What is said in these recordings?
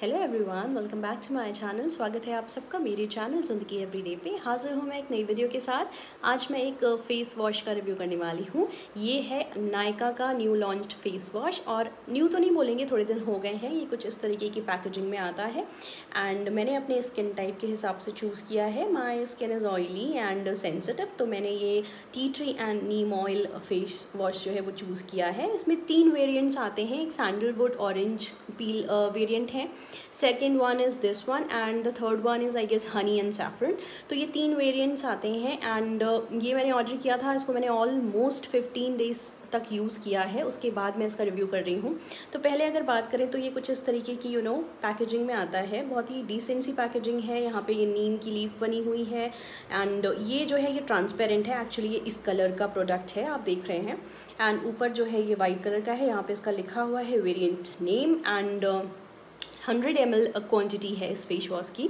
Hello everyone welcome back to my channel स्वागत है आप सबका मेरे चैनल ज़िंदगी एवरीडे पे हाजिर हूँ मैं एक नई वीडियो के साथ आज मैं एक फेस वॉश का रिव्यू करने वाली हूँ ये है नायका का न्यू लॉन्च्ड फेस वॉश और न्यू तो नहीं बोलेंगे थोड़े दिन हो गए हैं ये कुछ इस तरीके की पैकेजिंग में आता है एंड मैंने अपने स्किन टाइप के हिसाब से चूज़ किया है my skin is oily and sensitive तो मैंने ये tea tree and neem oil face wash जो है वो चूज़ किया है इसमें तीन वेरियंट्स आते हैं एक सैंडलवुड ऑरेंज पील वेरियंट है second one is this one and the third one is I guess honey and saffron तो ये तीन वेरिएंट्स आते हैं एंड uh, ये मैंने ऑर्डर किया था इसको मैंने ऑलमोस्ट फिफ्टीन डेज़ तक यूज़ किया है उसके बाद मैं इसका रिव्यू कर रही हूँ। तो पहले अगर बात करें तो ये कुछ इस तरीके की यू नो पैकेजिंग में आता है। बहुत ही डिसेंट सी पैकेजिंग है यहाँ पे ये नीम की लीफ बनी हुई है एंड ये जो है ये ट्रांसपेरेंट है एक्चुअली ये इस कलर का प्रोडक्ट है आप देख रहे हैं। एंड ऊपर जो है ये वाइट कलर का है यहाँ पर इसका लिखा हुआ है variant name and hundred M L quantity है इस फेस वॉश की।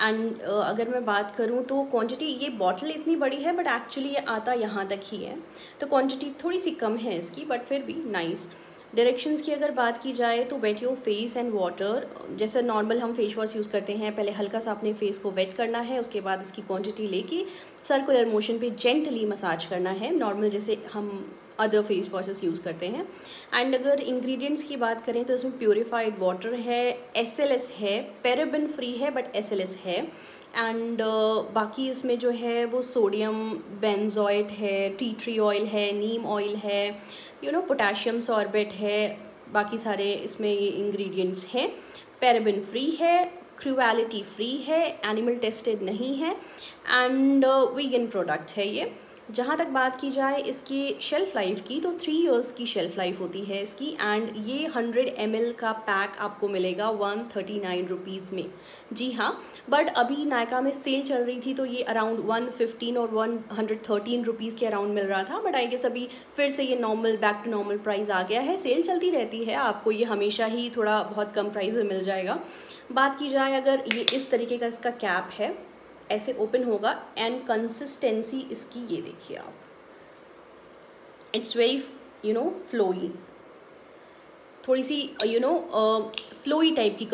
एंड uh, अगर मैं बात करूँ तो क्वांटिटी ये बॉटल इतनी बड़ी है बट एक्चुअली ये आता यहाँ तक ही है। तो क्वान्टिटी थोड़ी सी कम है इसकी बट फिर भी नाइस डायरेक्शंस की अगर बात की जाए तो wet your face and water जैसे नॉर्मल हम फेस वॉश यूज़ करते हैं, पहले हल्का सा अपने फेस को वेट करना है, उसके बाद इसकी क्वांटिटी लेके सर्कुलर मोशन पे जेंटली मसाज करना है नॉर्मल जैसे हम अदर फेस वॉशेस यूज़ करते हैं। एंड अगर इंग्रेडिएंट्स की बात करें तो इसमें प्योरीफाइड वाटर है एस है पेराबिन फ्री है बट एसएलएस है। एंड uh, बाकी इसमें जो है वो सोडियम बेंजोइट है टी ट्री ऑयल है नीम ऑयल है यू नो पोटाशियम सॉर्बेट है बाकी सारे इसमें ये इंग्रेडिएंट्स हैं। पैराबिन फ्री है क्रूएलिटी फ्री है एनिमल टेस्टेड नहीं है एंड वीगन प्रोडक्ट है ये। जहाँ तक बात की जाए इसकी शेल्फ़ लाइफ की तो थ्री इयर्स की शेल्फ़ लाइफ होती है इसकी एंड ये हंड्रेड एम का पैक आपको मिलेगा वन थर्टी नाइन रुपीज़ में। जी हाँ बट अभी नायका में सेल चल रही थी तो ये अराउंड वन फिफ्टीन और वन हंड्रेड थर्टीन रुपीज़ के अराउंड मिल रहा था बट आई गेस अभी फिर से ये normal back to normal price आ गया है। सेल चलती रहती है, आपको ये हमेशा ही थोड़ा बहुत कम प्राइस में मिल जाएगा। बात की जाए अगर ये इस तरीके का इसका कैप है ऐसे ओपन होगा एंड कंसिस्टेंसी इसकी ये देखिए आप। It's very you know flowy थोड़ी सी यू नो फ्लोई टाइप की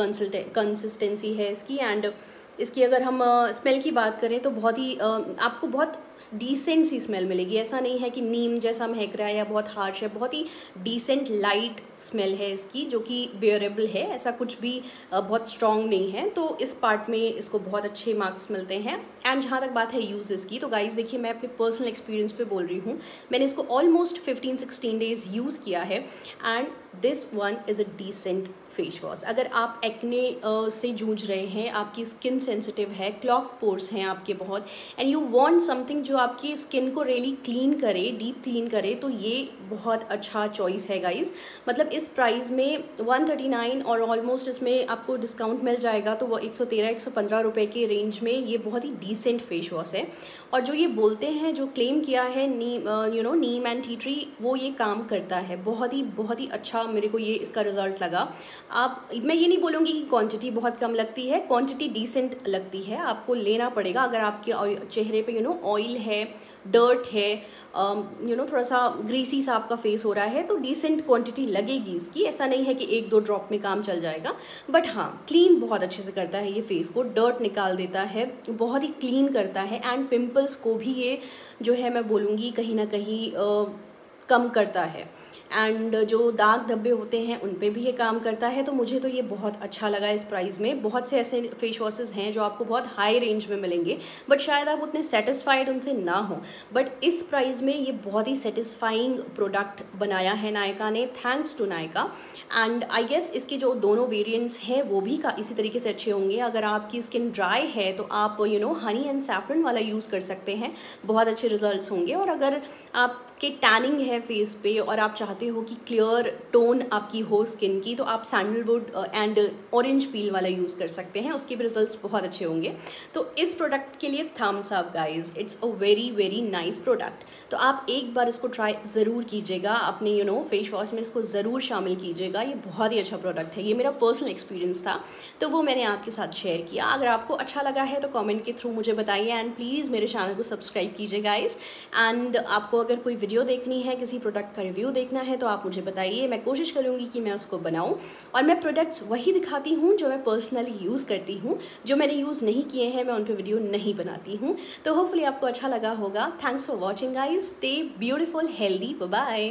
कंसिस्टेंसी है इसकी एंड इसकी अगर हम स्मेल की बात करें तो बहुत ही आपको बहुत डिसेंट सी स्मेल मिलेगी। ऐसा नहीं है कि नीम जैसा महक रहा है या बहुत हार्श है, बहुत ही डिसेंट लाइट स्मेल है इसकी, जो कि बेयरेबल है। ऐसा कुछ भी बहुत स्ट्रॉन्ग नहीं है। तो इस पार्ट में इसको बहुत अच्छे मार्क्स मिलते हैं। एंड जहाँ तक बात है यूज़ की तो गाइज़ देखिए, मैं अपने पर्सनल एक्सपीरियंस पे बोल रही हूँ। मैंने इसको almost fifteen sixteen days use किया है। And this one is a decent face wash. अगर आप एक्ने से जूझ रहे हैं, आपकी स्किन सेंसिटिव है क्लॉक पोर्स हैं आपके बहुत एंड यू वांट समथिंग जो आपकी स्किन को रियली क्लीन करे डीप क्लीन करे तो ये बहुत अच्छा चॉइस है गाइज़ मतलब इस प्राइस में 139 और ऑलमोस्ट इसमें आपको डिस्काउंट मिल जाएगा तो वो 113 115 रुपए के रेंज में ये बहुत ही डिसेंट फेस वॉश है। और जो ये बोलते हैं, जो क्लेम किया है neem you know neem and tea tree वो ये काम करता है। बहुत ही बहुत ही अच्छा मेरे को ये इसका रिज़ल्ट लगा। आप, मैं ये नहीं बोलूँगी कि क्वांटिटी बहुत कम लगती है क्वांटिटी डिसेंट लगती है, आपको लेना पड़ेगा। अगर आपके चेहरे पे यू नो ऑयल है डर्ट है यू नो थोड़ा सा ग्रीसी सा आपका फेस हो रहा है तो डिसेंट क्वांटिटी लगेगी इसकी। ऐसा नहीं है कि एक दो ड्रॉप में काम चल जाएगा। बट हाँ क्लीन बहुत अच्छे से करता है ये फेस को। डर्ट निकाल देता है, बहुत ही क्लीन करता है एंड पिम्पल्स को भी ये जो है, मैं बोलूँगी कहीं ना कहीं कम करता है। एंड जो दाग धब्बे होते हैं, उन पर भी ये काम करता है। तो मुझे तो ये बहुत अच्छा लगा इस प्राइस में। बहुत से ऐसे फेस वॉशेज़ हैं जो आपको बहुत हाई रेंज में मिलेंगे। बट शायद आप उतने सेटिस्फाइड उनसे ना हो। बट इस प्राइस में ये बहुत ही सेटिस्फाइंग प्रोडक्ट बनाया है नायका ने। Thanks to Nykaa. And I guess इसके जो दोनों वेरियंट्स हैं, वो भी का इसी तरीके से अच्छे होंगे। अगर आपकी स्किन ड्राई है तो आप you know honey and saffron वाला यूज़ कर सकते हैं। बहुत अच्छे रिजल्ट्स होंगे। और अगर आपके टैनिंग है फेस पे और आप चाहते हो कि क्लियर टोन आपकी हो स्किन की तो आप सैंडलवुड एंड ऑरेंज पील वाला यूज़ कर सकते हैं। उसके भी रिजल्ट्स बहुत अच्छे होंगे। तो इस प्रोडक्ट के लिए thumbs up guys it's a very very nice product तो आप एक बार इसको ट्राई ज़रूर कीजिएगा। अपने यू नो फेस वॉश में इसको ज़रूर शामिल कीजिएगा। ये बहुत ही अच्छा प्रोडक्ट है। ये मेरा पर्सनल एक्सपीरियंस था। तो वो मैंने आपके साथ शेयर किया। अगर आपको अच्छा लगा है तो कॉमेंट के थ्रू मुझे बताइए। एंड प्लीज़ मेरे चैनल को सब्सक्राइब कीजिए गाइज़ एंड आपको अगर कोई वीडियो देखनी है, किसी प्रोडक्ट का रिव्यू देखना है तो आप मुझे बताइए। मैं कोशिश करूँगी कि मैं उसको बनाऊँ। और मैं प्रोडक्ट्स वही दिखाती हूँ जो मैं पर्सनली यूज़ करती हूँ। जो मैंने यूज़ नहीं किए हैं, मैं उन पर वीडियो नहीं बनाती हूँ। तो होपफुली आपको अच्छा लगा होगा। Thanks for watching guys stay beautiful healthy bye